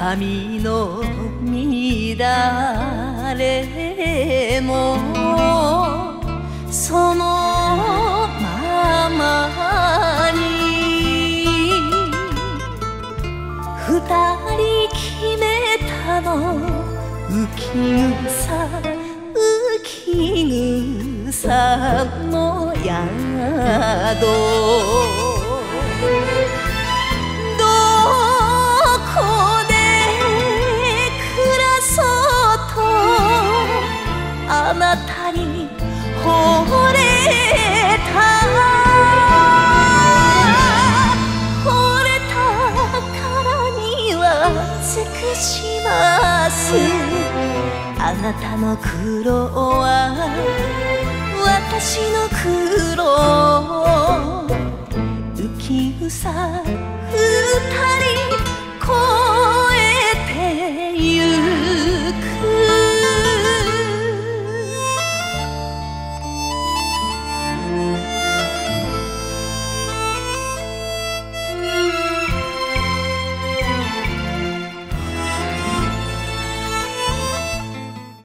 髪の乱れもそのままに二人決めたの浮き草浮き草の宿あなたの苦労は私の苦労。浮き草二人。